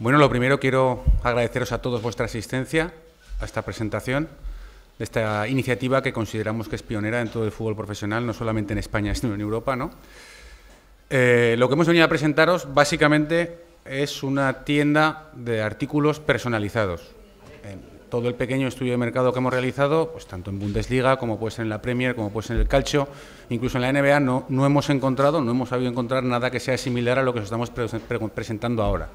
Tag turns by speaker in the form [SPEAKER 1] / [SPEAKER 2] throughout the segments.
[SPEAKER 1] Bueno, lo primero quiero agradeceros a todos vuestra asistencia a esta presentación de esta iniciativa que consideramos que es pionera en todo el fútbol profesional, no solamente en España, sino en Europa. ¿no? Eh, lo que hemos venido a presentaros básicamente es una tienda de artículos personalizados. En todo el pequeño estudio de mercado que hemos realizado, pues tanto en Bundesliga como puede ser en la Premier, como puede ser en el Calcio, incluso en la NBA, no, no hemos encontrado, no hemos sabido encontrar nada que sea similar a lo que os estamos presentando ahora.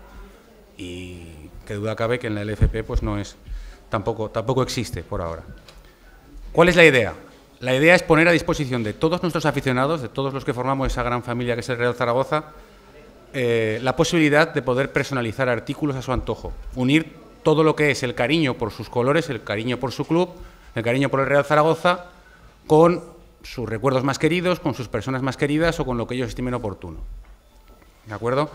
[SPEAKER 1] Y que duda cabe que en la LFP pues no es, tampoco, tampoco existe por ahora. ¿Cuál es la idea? La idea es poner a disposición de todos nuestros aficionados, de todos los que formamos esa gran familia que es el Real Zaragoza, eh, la posibilidad de poder personalizar artículos a su antojo, unir todo lo que es el cariño por sus colores, el cariño por su club, el cariño por el Real Zaragoza, con sus recuerdos más queridos, con sus personas más queridas o con lo que ellos estimen oportuno. ¿De acuerdo?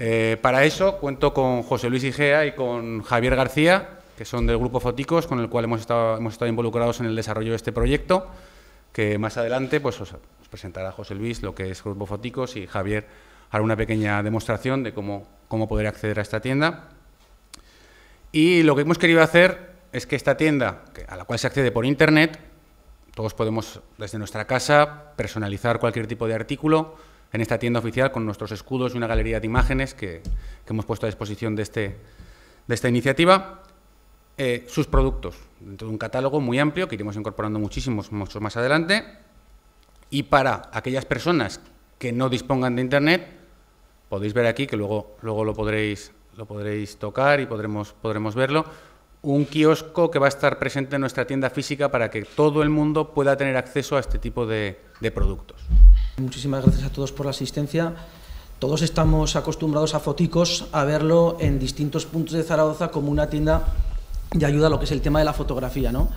[SPEAKER 1] Eh, para eso cuento con José Luis Igea y con Javier García, que son del Grupo Foticos, con el cual hemos estado, hemos estado involucrados en el desarrollo de este proyecto, que más adelante pues, os, presentará José Luis lo que es Grupo Foticos y Javier hará una pequeña demostración de cómo, cómo poder acceder a esta tienda. Y lo que hemos querido hacer es que esta tienda, a la cual se accede por Internet, todos podemos desde nuestra casa personalizar cualquier tipo de artículo en esta tienda oficial con nuestros escudos y una galería de imágenes que, hemos puesto a disposición de, este, esta iniciativa. Eh, sus productos, dentro de un catálogo muy amplio que iremos incorporando muchísimos, muchos más adelante. Y para aquellas personas que no dispongan de Internet, podéis ver aquí, que luego, luego lo, podréis, lo tocar y podremos, podremos verlo, un kiosco que va a estar presente en nuestra tienda física para que todo el mundo pueda tener acceso a este tipo de productos.
[SPEAKER 2] Muchísimas gracias a todos por la asistencia. Todos estamos acostumbrados a Foticos a verlo en distintos puntos de Zaragoza como una tienda y ayuda a lo que es el tema de la fotografía. ¿no?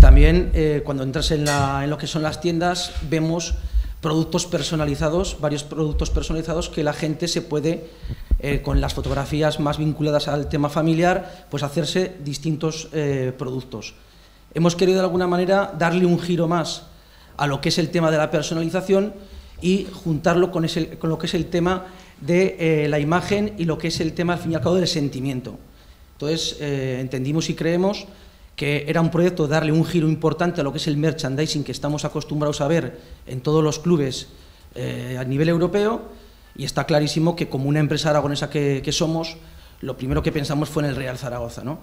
[SPEAKER 2] También eh, cuando entras en, lo que son las tiendas vemos productos personalizados, varios productos personalizados que la gente se puede, eh, con las fotografías más vinculadas al tema familiar, pues hacerse distintos eh, productos. Hemos querido de alguna manera darle un giro más a lo que es el tema de la personalización y juntarlo con, lo que es el tema de la imagen y lo que es el tema, al fin y al cabo, del sentimiento. Entonces, eh, entendimos y creemos que era un proyecto darle un giro importante a lo que es el merchandising que estamos acostumbrados a ver en todos los clubes eh, a nivel europeo y está clarísimo que como una empresa aragonesa que, somos, lo primero que pensamos fue en el Real Zaragoza. ¿no?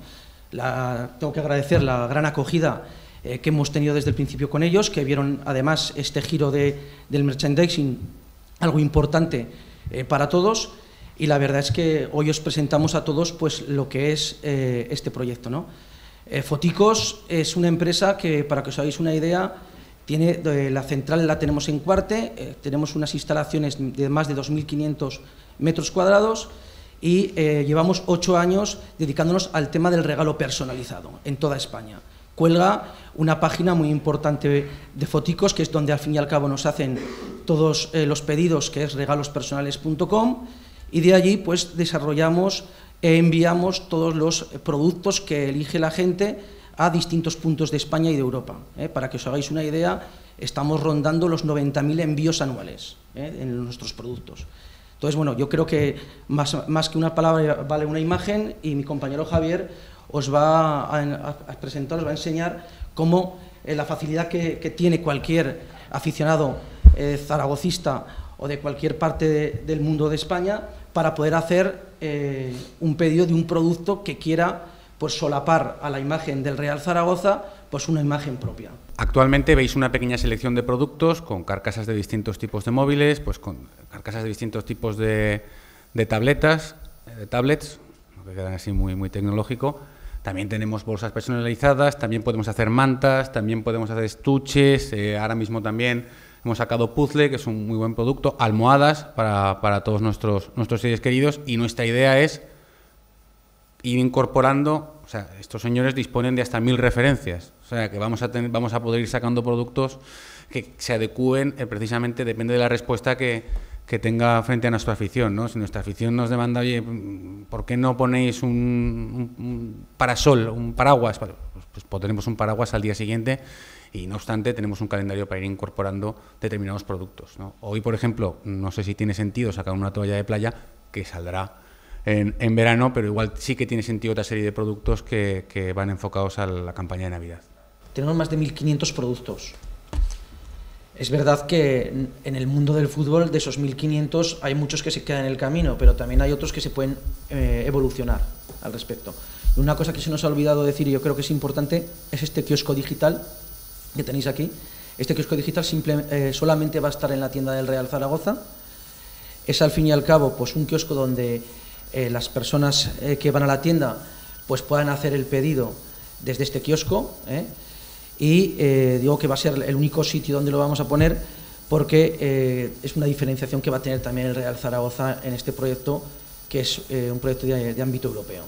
[SPEAKER 2] tengo que agradecer la gran acogida eh, que hemos tenido desde el principio con ellos, que vieron además este giro de, del merchandising algo importante para todos y la verdad es que hoy os presentamos a todos pues, lo que es eh, este proyecto. ¿no? Eh, Foticos es una empresa que, para que os hagáis una idea, tiene, eh, la central la tenemos en Cuarte, tenemos unas instalaciones de más de 2.500 metros cuadrados y llevamos ocho años dedicándonos al tema del regalo personalizado en toda España. Cuelga una página muy importante de Foticos, que es donde al fin y al cabo nos hacen todos los pedidos, que es regalospersonales.com y de allí pues desarrollamos e enviamos todos los productos que elige la gente a distintos puntos de España y de Europa. ¿eh? Para que os hagáis una idea, estamos rondando los 90.000 envíos anuales ¿eh? en nuestros productos. Entonces, bueno, yo creo que más, más, que una palabra vale una imagen y mi compañero Javier os va a, presentar, os va a enseñar cómo eh, la facilidad que, tiene cualquier aficionado zaragocista o de cualquier parte del mundo de España para poder hacer eh, un pedido de un producto que quiera pues solapar a la imagen del Real Zaragoza pues una imagen propia.
[SPEAKER 1] Actualmente veis una pequeña selección de productos con carcasas de distintos tipos de móviles, pues con carcasas de distintos tipos de, tabletas, eh, de tablets, que quedan así muy, muy tecnológico. También tenemos bolsas personalizadas, también podemos hacer mantas, también podemos hacer estuches, eh, ahora mismo también Hemos sacado Puzzle, que es un muy buen producto, almohadas para, para todos nuestros, nuestros seres queridos y nuestra idea es ir incorporando, o sea, estos señores disponen de hasta mil referencias, o sea, que vamos a, tener, vamos a poder ir sacando productos que se adecúen eh, precisamente, depende de la respuesta que, que tenga frente a nuestra afición, ¿no? Si nuestra afición nos demanda, oye, ¿por qué no ponéis un, parasol, un paraguas? Pues, pues un paraguas al día siguiente y no obstante tenemos un calendario para ir incorporando determinados productos. Hoy, por ejemplo, no sé si tiene sentido sacar una toalla de playa que saldrá en, verano, pero igual sí que tiene sentido otra serie de productos que, que van enfocados a la campaña de Navidad.
[SPEAKER 2] Tenemos más de 1.500 productos. Es verdad que en el mundo del fútbol, de esos 1.500, hay muchos que se quedan en el camino, pero también hay otros que se pueden eh, evolucionar al respecto. Una cosa que se nos ha olvidado decir, y yo creo que es importante, es este kiosco digital que tenéis aquí. Este kiosco digital eh, solamente va a estar en la tienda del Real Zaragoza. Es al fin y al cabo pues, un kiosco donde eh, las personas que van a la tienda pues puedan hacer el pedido desde este kiosco. Y digo que va a ser el único sitio donde lo vamos a poner porque es una diferenciación que va a tener también el Real Zaragoza en este proyecto que es un proyecto de ámbito europeo.